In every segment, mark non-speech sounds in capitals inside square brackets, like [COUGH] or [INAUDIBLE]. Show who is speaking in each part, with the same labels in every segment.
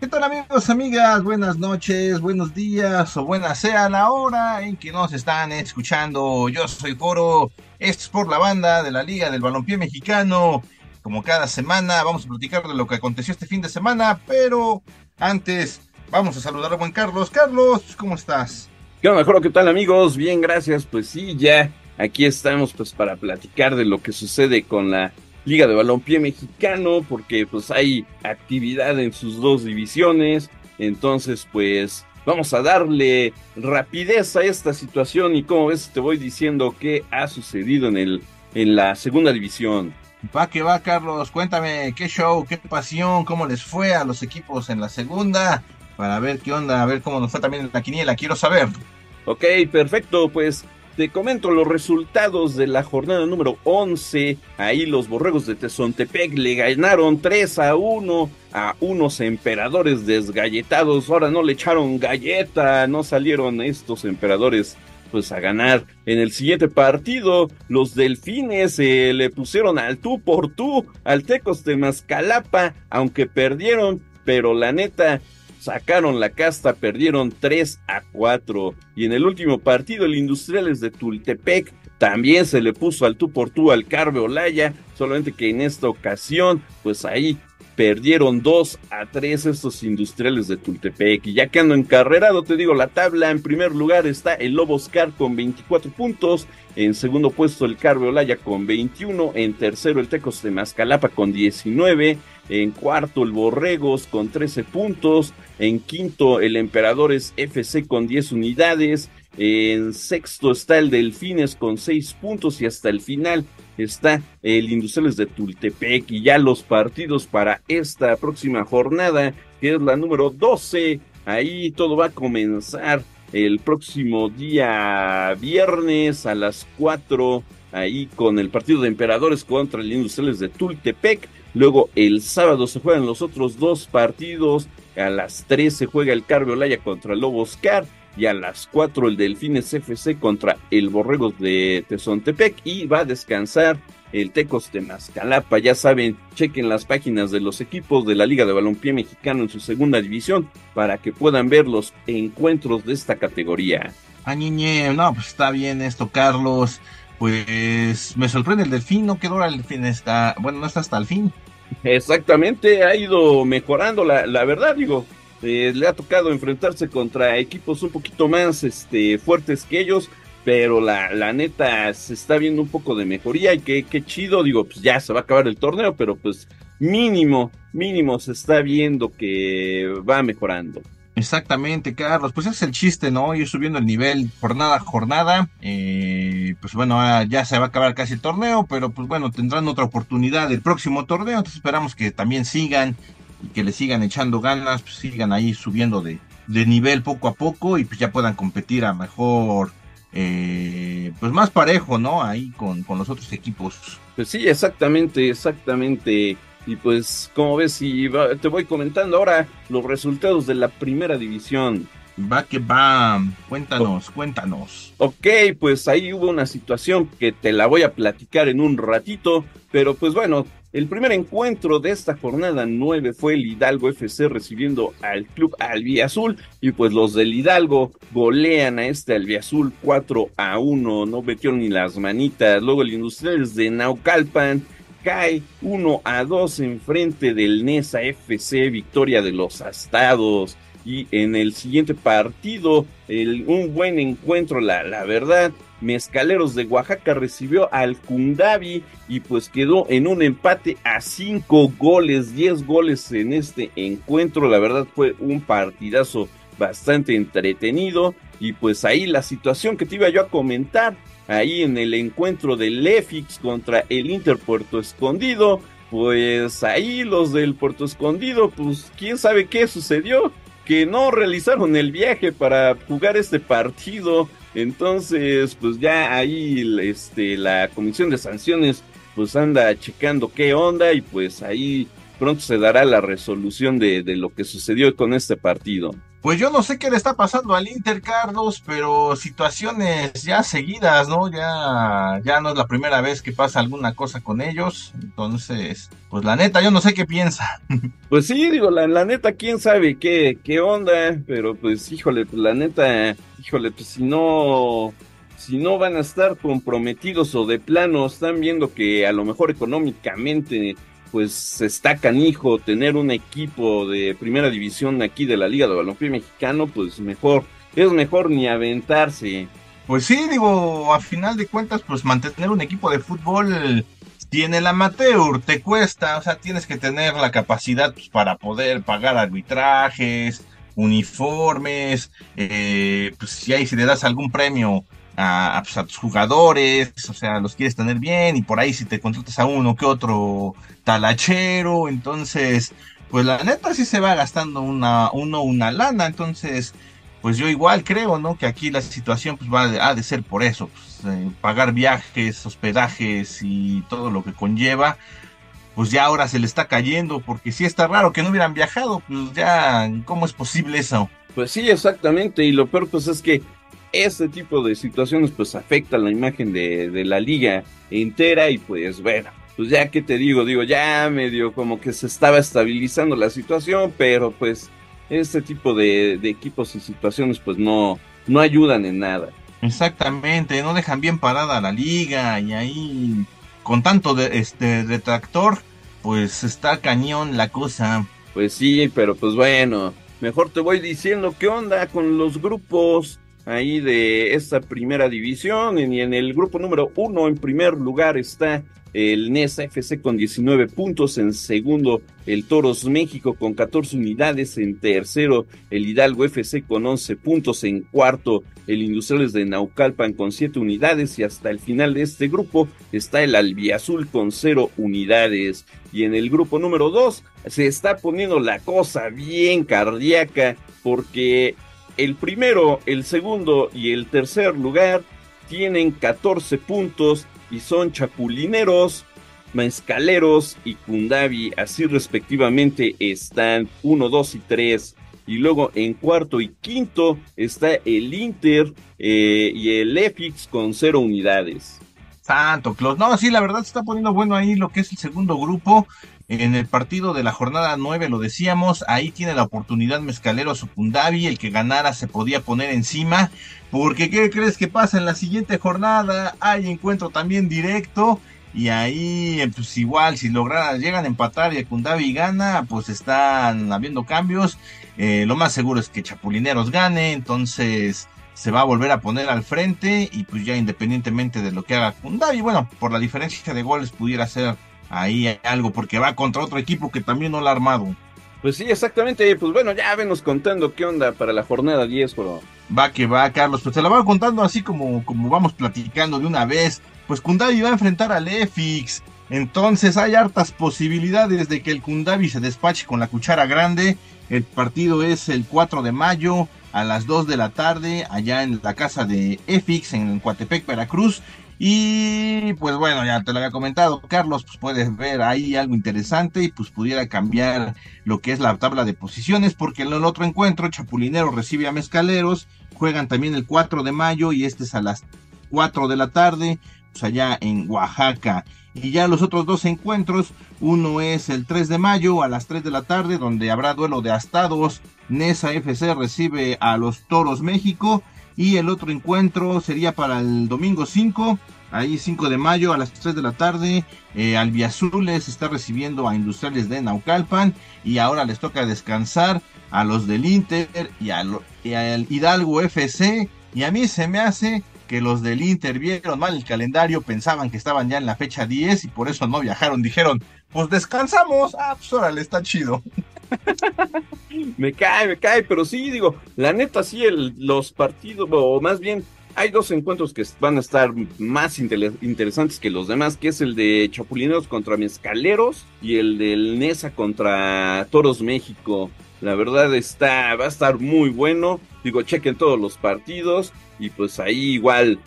Speaker 1: ¿Qué tal amigos, amigas? Buenas noches, buenos días o buenas sea la hora en que nos están escuchando. Yo soy Foro, esto es por la banda de la Liga del Balompié Mexicano. Como cada semana vamos a platicar de lo que aconteció este fin de semana, pero antes vamos a saludar a buen Carlos. Carlos, ¿cómo estás?
Speaker 2: ¿Qué mejor? ¿Qué tal amigos? Bien, gracias. Pues sí, ya aquí estamos pues para platicar de lo que sucede con la Liga de Balompié Mexicano, porque pues hay actividad en sus dos divisiones. Entonces, pues vamos a darle rapidez a esta situación y como ves te voy diciendo qué ha sucedido en el en la segunda división.
Speaker 1: Va que va, Carlos. Cuéntame qué show, qué pasión, cómo les fue a los equipos en la segunda, para ver qué onda, a ver cómo nos fue también en la quiniela. Quiero saber.
Speaker 2: Ok, perfecto. Pues te comento los resultados de la jornada número 11. Ahí los borregos de Tezontepec le ganaron 3 a 1 a unos emperadores desgalletados. Ahora no le echaron galleta, no salieron estos emperadores pues a ganar. En el siguiente partido, los delfines se le pusieron al tú por tú al Tecos de Mascalapa, aunque perdieron, pero la neta, sacaron la casta, perdieron 3 a 4. Y en el último partido, el Industriales de Tultepec también se le puso al tú por tú al Carve Olaya, solamente que en esta ocasión, pues ahí perdieron 2 a 3 estos industriales de Tultepec. Y ya que ando encarrerado, te digo, la tabla en primer lugar está el Lobo Oscar con 24 puntos. En segundo puesto el Carve Olaya con 21. En tercero el Tecos de Mascalapa con 19. En cuarto el Borregos con 13 puntos. En quinto el Emperadores FC con 10 unidades. En sexto está el Delfines con 6 puntos y hasta el final está el Industriales de Tultepec y ya los partidos para esta próxima jornada, que es la número 12. Ahí todo va a comenzar el próximo día viernes a las 4, ahí con el partido de Emperadores contra el Industriales de Tultepec. Luego el sábado se juegan los otros dos partidos. A las 3 se juega el Carve Olaya contra el Lobo Oscar. Y a las 4 el Delfines FC contra el Borregos de Tezontepec. Y va a descansar el Tecos de Mascalapa. Ya saben, chequen las páginas de los equipos de la Liga de Balompié Mexicano en su segunda división para que puedan ver los encuentros de esta categoría.
Speaker 1: Ah, no, pues está bien esto, Carlos. Pues me sorprende el delfín, no quedó el delfín está, bueno, no está hasta el fin.
Speaker 2: Exactamente, ha ido mejorando, la, la verdad, digo, eh, le ha tocado enfrentarse contra equipos un poquito más este, fuertes que ellos, pero la, la neta se está viendo un poco de mejoría y qué, qué chido, digo, pues ya se va a acabar el torneo, pero pues mínimo, mínimo se está viendo que va mejorando.
Speaker 1: Exactamente, Carlos. Pues ese es el chiste, ¿no? Ir subiendo el nivel jornada a jornada. Eh, pues bueno, ya se va a acabar casi el torneo, pero pues bueno, tendrán otra oportunidad el próximo torneo. Entonces esperamos que también sigan y que le sigan echando ganas, pues sigan ahí subiendo de, de nivel poco a poco y pues ya puedan competir a mejor, eh, pues más parejo, ¿no? Ahí con, con los otros equipos.
Speaker 2: Pues sí, exactamente, exactamente. Y pues, como ves, y te voy comentando ahora los resultados de la primera división.
Speaker 1: Va que va, cuéntanos, cuéntanos.
Speaker 2: Ok, pues ahí hubo una situación que te la voy a platicar en un ratito, pero pues bueno, el primer encuentro de esta jornada 9 fue el Hidalgo FC recibiendo al club Albiazul y pues los del Hidalgo golean a este Albiazul 4 a 1, no metieron ni las manitas. Luego el Industriales de Naucalpan cae 1 a 2 en frente del Nesa FC, victoria de los Astados. Y en el siguiente partido, un buen encuentro, la, la verdad. Mezcaleros de Oaxaca recibió al Kundabi y pues quedó en un empate a 5 goles, 10 goles en este encuentro. La verdad fue un partidazo bastante entretenido y pues ahí la situación que te iba yo a comentar ahí en el encuentro del Lefix contra el Inter Puerto Escondido. Pues ahí los del Puerto Escondido, pues quién sabe qué sucedió, que no realizaron el viaje para jugar este partido. Entonces, pues ya ahí este, la comisión de sanciones pues anda checando qué onda y pues ahí pronto se dará la resolución de, de lo que sucedió con este partido.
Speaker 1: Pues yo no sé qué le está pasando al Inter, Carlos, pero situaciones ya seguidas, ¿no? Ya, ya no es la primera vez que pasa alguna cosa con ellos. Entonces, pues la neta, yo no sé qué piensa. [LAUGHS]
Speaker 2: Pues sí, digo, la, la neta, quién sabe qué, qué onda, pero pues híjole, pues la neta, híjole, pues si no, si no van a estar comprometidos o de plano están viendo que a lo mejor económicamente pues está canijo tener un equipo de primera división aquí de la Liga de Balompié Mexicano, pues mejor, es mejor ni aventarse.
Speaker 1: Pues sí, digo, a final de cuentas, pues mantener un equipo de fútbol tiene el amateur, te cuesta, o sea, tienes que tener la capacidad pues, para poder pagar arbitrajes, uniformes, eh, pues si hay, si le das algún premio a, pues, a, tus jugadores, o sea, los quieres tener bien y por ahí si te contratas a uno que otro talachero, entonces, pues la neta sí se va gastando una, uno una lana, entonces, pues yo igual creo, ¿no? Que aquí la situación pues va a de ser por eso, pues, eh, pagar viajes, hospedajes y todo lo que conlleva, pues ya ahora se le está cayendo, porque si está raro que no hubieran viajado, pues ya, ¿cómo es posible eso?
Speaker 2: Pues sí, exactamente, y lo peor pues es que este tipo de situaciones pues afecta la imagen de, de, la liga entera y pues bueno, pues ya que te digo, digo, ya medio como que se estaba estabilizando la situación, pero pues este tipo de, de equipos y situaciones pues no, no ayudan en nada.
Speaker 1: Exactamente, no dejan bien parada la liga y ahí con tanto de este detractor, pues está cañón la cosa.
Speaker 2: Pues sí, pero pues bueno, mejor te voy diciendo qué onda con los grupos ahí de esta primera división. Y en el grupo número uno, en primer lugar, está el NESA FC con 19 puntos, en segundo el Toros México con 14 unidades, en tercero el Hidalgo FC con 11 puntos, en cuarto el Industriales de Naucalpan con 7 unidades y hasta el final de este grupo está el Albiazul con 0 unidades. Y en el grupo número 2 se está poniendo la cosa bien cardíaca porque el primero, el segundo y el tercer lugar tienen 14 puntos y son chapulineros, mezcaleros y Kundabi, así respectivamente están 1, 2 y 3. Y luego en cuarto y quinto está el Inter eh, y el EFIX con 0 unidades.
Speaker 1: Santo Claus. No, sí, la verdad se está poniendo bueno ahí lo que es el segundo grupo. En el partido de la jornada 9 lo decíamos, ahí tiene la oportunidad Mezcalero Supundavi, el que ganara se podía poner encima, porque ¿qué crees que pasa en la siguiente jornada? Hay encuentro también directo y ahí pues igual si logran, llegan a empatar y el gana, pues están habiendo cambios, eh, lo más seguro es que Chapulineros gane, entonces se va a volver a poner al frente y pues ya independientemente de lo que haga Kundavi, bueno, por la diferencia de goles pudiera ser ahí hay algo, porque va contra otro equipo que también no lo ha armado.
Speaker 2: Pues sí, exactamente. Pues bueno, ya venos contando qué onda para la jornada 10, bro.
Speaker 1: Va que va, Carlos. Pues se la va contando así como, como vamos platicando de una vez. Pues Kundavi va a enfrentar al EFIX. Entonces hay hartas posibilidades de que el Kundavi se despache con la cuchara grande. El partido es el 4 de mayo a las 2 de la tarde allá en la casa de EFIX en Coatepec, Veracruz. Y pues bueno, ya te lo había comentado, Carlos, pues puedes ver ahí algo interesante y pues pudiera cambiar lo que es la tabla de posiciones, porque en el otro encuentro Chapulinero recibe a Mezcaleros, juegan también el 4 de mayo y este es a las 4 de la tarde, pues allá en Oaxaca. Y ya los otros dos encuentros, uno es el 3 de mayo a las 3 de la tarde, donde habrá duelo de astados, Nesa FC recibe a los Toros México y el otro encuentro sería para el domingo 5, ahí 5 de mayo a las 3 de la tarde. Eh, Albiazules está recibiendo a Industriales de Naucalpan. Y ahora les toca descansar a los del Inter y, al Hidalgo FC. Y a mí se me hace que los del Inter vieron mal el calendario, pensaban que estaban ya en la fecha 10 y por eso no viajaron. Dijeron, pues descansamos. Ah, pues órale, está chido. [LAUGHS]
Speaker 2: me cae, me cae, pero sí, digo, la neta, sí, los partidos, o más bien, hay dos encuentros que van a estar más interesantes que los demás, que es el de Chapulineros contra Mezcaleros y el del Nesa contra Toros México. La verdad está, va a estar muy bueno. Digo, chequen todos los partidos y pues ahí igual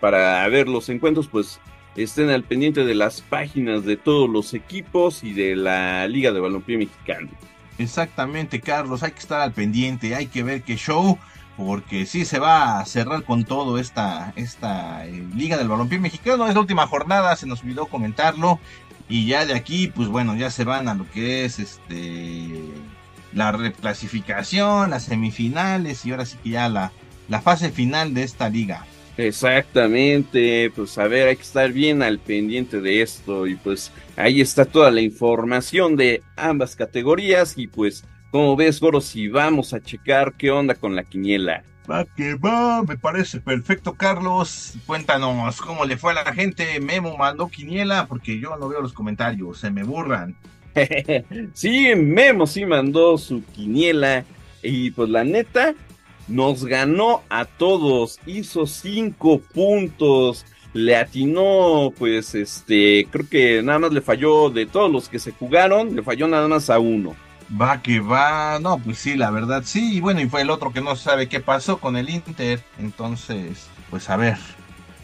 Speaker 2: para ver los encuentros, pues estén al pendiente de las páginas de todos los equipos y de la Liga de Balompié Mexicano.
Speaker 1: Exactamente, Carlos, hay que estar al pendiente, hay que ver qué show, porque sí se va a cerrar con todo esta, esta eh, Liga del Balompié Mexicano. Es la última jornada, se nos olvidó comentarlo. Y ya de aquí, pues bueno, ya se van a lo que es este la reclasificación, las semifinales y ahora sí que ya la, la fase final de esta liga.
Speaker 2: Exactamente, pues a ver, hay que estar bien al pendiente de esto y pues ahí está toda la información de ambas categorías y pues como ves, Goro, si vamos a checar qué onda con la quiniela.
Speaker 1: Va que va, me parece perfecto, Carlos. Cuéntanos cómo le fue a la gente. Memo mandó quiniela porque yo no veo los comentarios, se me burran. [LAUGHS]
Speaker 2: sí, Memo sí mandó su quiniela y pues la neta, nos ganó a todos, hizo cinco puntos, le atinó, pues este, creo que nada más le falló de todos los que se jugaron, le falló nada más a uno.
Speaker 1: Va que va, no, pues sí, la verdad sí, y bueno, y fue el otro que no sabe qué pasó con el Inter, entonces, pues a ver.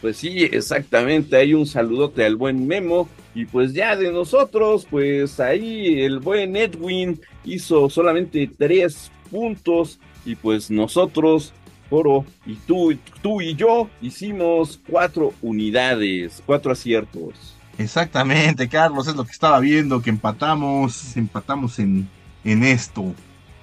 Speaker 2: Pues sí, exactamente, hay un saludote al buen Memo, y pues ya de nosotros, pues ahí el buen Edwin hizo solamente tres puntos, y pues nosotros, Oro, y tú, tú y yo hicimos cuatro unidades, cuatro aciertos.
Speaker 1: Exactamente, Carlos, es lo que estaba viendo, que empatamos, empatamos en, en esto.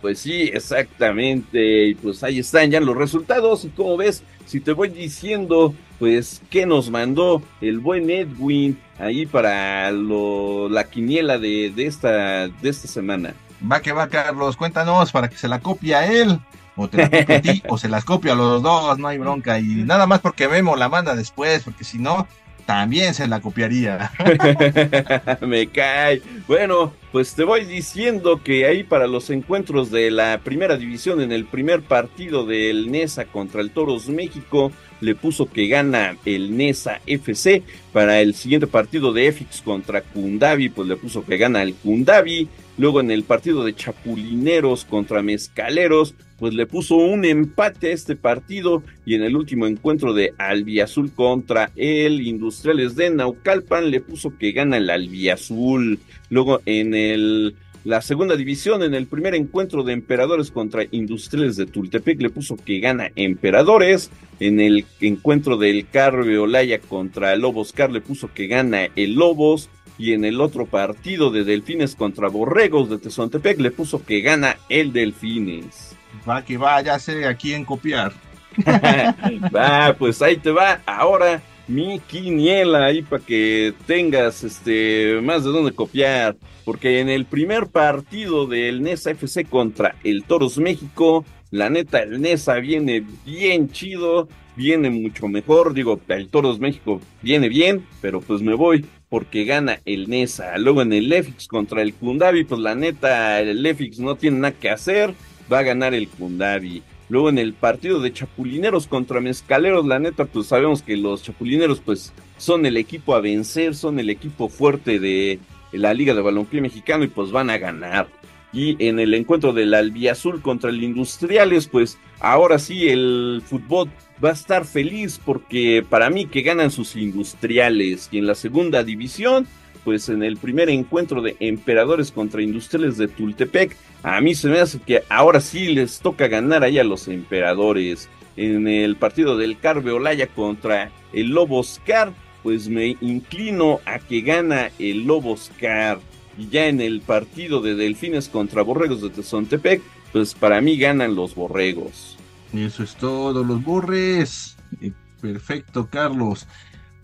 Speaker 2: Pues sí, exactamente. Y pues ahí están ya los resultados. Y como ves, si te voy diciendo, pues, qué nos mandó el buen Edwin ahí para lo, la quiniela de, de, esta, de esta semana.
Speaker 1: Va que va, Carlos, cuéntanos para que se la copie a él. O te la copie a ti, o se las copia a los dos, no hay bronca. Y nada más porque Memo la manda después, porque si no, también se la copiaría. [LAUGHS]
Speaker 2: Me cae. Bueno, pues te voy diciendo que ahí para los encuentros de la primera división en el primer partido del NESA contra el Toros México, le puso que gana el NESA FC. Para el siguiente partido de EFIX contra Kundavi, pues le puso que gana el Kundavi. Luego en el partido de Chapulineros contra Mezcaleros, pues le puso un empate a este partido. Y en el último encuentro de Albiazul contra el Industriales de Naucalpan, le puso que gana el Albiazul. Luego en el la segunda división en el primer encuentro de Emperadores contra Industriales de Tultepec le puso que gana Emperadores. En el encuentro del Carve Olaya contra Lobos Car le puso que gana el Lobos. Y en el otro partido de Delfines contra Borregos de Tezontepec le puso que gana el Delfines.
Speaker 1: Va que va, ya sé a quién copiar. [LAUGHS]
Speaker 2: va, pues ahí te va. Ahora mi quiniela ahí para que tengas este más de dónde copiar. Porque en el primer partido del NESA FC contra el Toros México, la neta, el NESA viene bien chido, viene mucho mejor. Digo, el Toros México viene bien, pero pues me voy porque gana el NESA. Luego en el Lefix contra el Kundavi, pues la neta, el Lefix no tiene nada que hacer, va a ganar el Kundavi. Luego en el partido de Chapulineros contra Mezcaleros, la neta, pues sabemos que los Chapulineros pues son el equipo a vencer, son el equipo fuerte de la Liga de Balompié Mexicano y pues van a ganar. Y en el encuentro del Albiazul contra el Industriales, pues ahora sí el fútbol va a estar feliz porque para mí que ganan sus industriales. Y en la segunda división, pues en el primer encuentro de Emperadores contra Industriales de Tultepec, a mí se me hace que ahora sí les toca ganar ahí a los Emperadores. En el partido del Carve Olaya contra el Lobos Car, pues me inclino a que gana el Lobos Car. Y ya en el partido de Delfines contra Borregos de Tezontepec, pues para mí ganan los Borregos.
Speaker 1: Eso es todo, los Borres. Eh, perfecto, Carlos.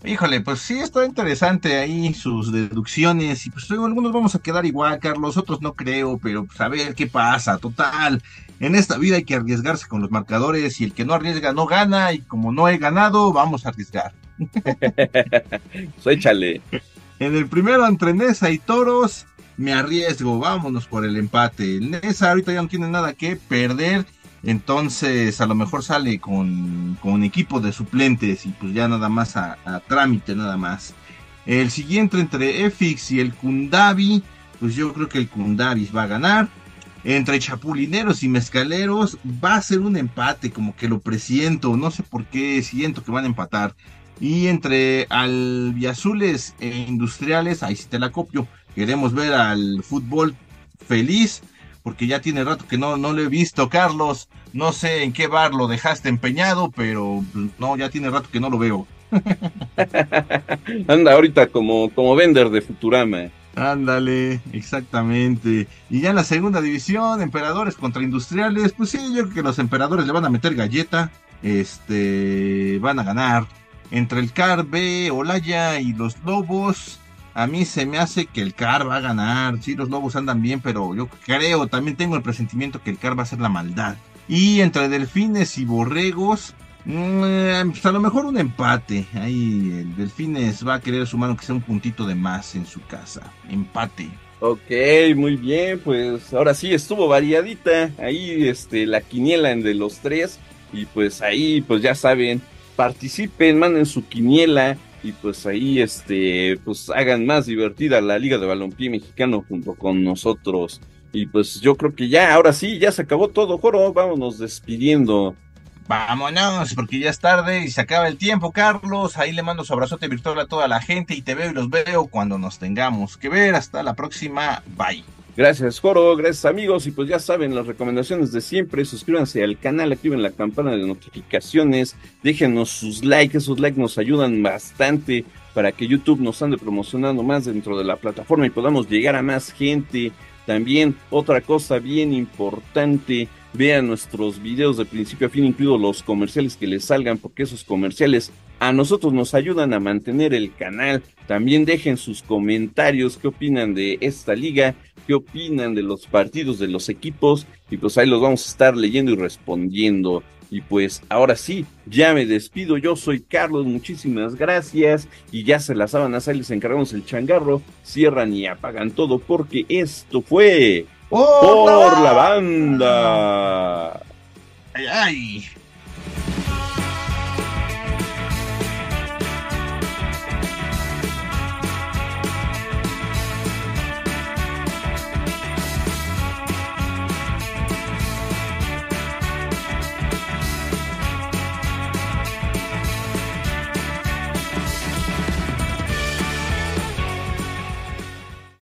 Speaker 1: Híjole, pues sí está interesante ahí sus deducciones y pues algunos vamos a quedar igual, Carlos, otros no creo, pero pues a ver qué pasa, total. En esta vida hay que arriesgarse con los marcadores y el que no arriesga no gana y como no he ganado, vamos a arriesgar. [LAUGHS]
Speaker 2: pues échale.
Speaker 1: En el primero entre Nesa y Toros, me arriesgo, vámonos por el empate. Nesa ahorita ya no tiene nada que perder entonces, a lo mejor sale con, con equipo de suplentes y pues ya nada más a, trámite, nada más. El siguiente entre EFIX y el Kundavi, pues yo creo que el Kundavi va a ganar. Entre Chapulineros y Mezcaleros va a ser un empate, como que lo presiento, no sé por qué siento que van a empatar. Y entre Albiazules e Industriales, ahí sí te la copio. Queremos ver al fútbol feliz porque ya tiene rato que no, no lo he visto, Carlos. No sé en qué bar lo dejaste empeñado, pero pues, no, ya tiene rato que no lo veo. [LAUGHS]
Speaker 2: Anda ahorita como, como vender de Futurama.
Speaker 1: Ándale, exactamente. Y ya en la segunda división, emperadores contra industriales, pues sí, yo creo que los emperadores le van a meter galleta. Este, van a ganar. Entre el Car B, Olaya y los Lobos, a mí se me hace que el Car va a ganar. Sí, los Lobos andan bien, pero yo creo, también tengo el presentimiento que el Car va a ser la maldad. Y entre Delfines y Borregos, Mm, pues a lo mejor un empate. Ahí el Delfines va a querer sumar aunque sea un puntito de más en su casa. Empate.
Speaker 2: Ok, muy bien, pues ahora sí estuvo variadita. Ahí este la quiniela de los tres. Y pues ahí, pues ya saben, participen, manden su quiniela. Y pues ahí este, pues hagan más divertida la Liga de Balompié Mexicano junto con nosotros. Y pues yo creo que ya, ahora sí, ya se acabó todo, Joro. Vámonos despidiendo.
Speaker 1: Vámonos, porque ya es tarde y se acaba el tiempo, Carlos. Ahí le mando su abrazote virtual a toda la gente y te veo y los veo cuando nos tengamos que ver. Hasta la próxima. Bye.
Speaker 2: Gracias, Joro. Gracias, amigos. Y pues ya saben, las recomendaciones de siempre. Suscríbanse al canal, activen la campana de notificaciones. Déjenos sus likes. Esos likes nos ayudan bastante para que YouTube nos ande promocionando más dentro de la plataforma y podamos llegar a más gente. También otra cosa bien importante, vean nuestros videos de principio a fin, incluidos los comerciales que les salgan, porque esos comerciales a nosotros nos ayudan a mantener el canal. También dejen sus comentarios, qué opinan de esta liga, qué opinan de los partidos de los equipos, y pues ahí los vamos a estar leyendo y respondiendo. Y pues ahora sí, ya me despido. Yo soy Carlos, muchísimas gracias. Y ya se las sábanas, ahí les encargamos el changarro. Cierran y apagan todo porque esto fue por, la, banda.
Speaker 1: Ay, ay.